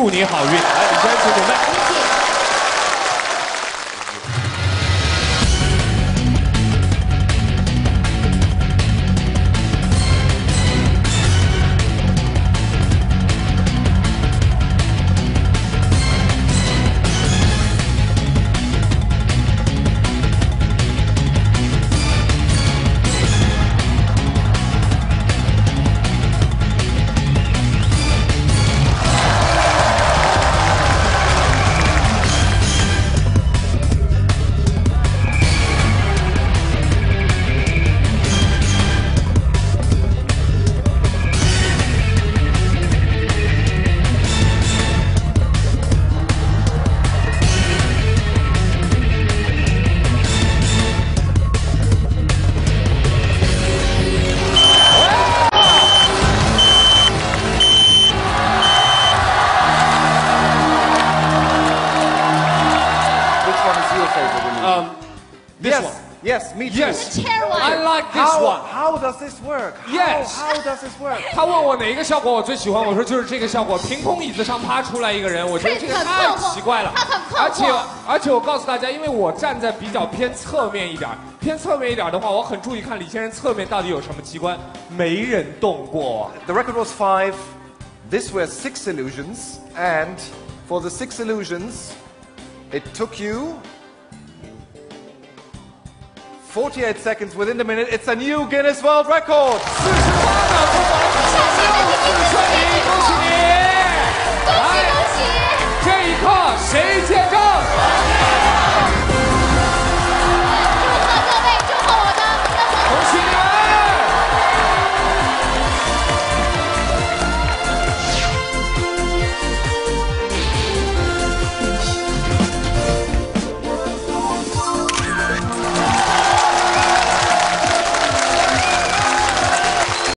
祝你好运。来，李先请准备。Um, this yes, one. yes, me too. Yes. The chair one. I like this How, one. how does this work? How, Yes. How does this work? 他问我哪一个效果我最喜欢，我说就是这个效果，凭空椅子上趴出来一个人，我觉得这个太奇怪了他很困惑。而且而且我告诉大家，因为我站在比较偏侧面一点，偏侧面一点的话，我很注意看李先生侧面到底有什么机关，没人动过。 The record was five. This were six illusions, and for the six illusions, it took you 48 seconds within the minute. It's a new Guinness World Record. Hi.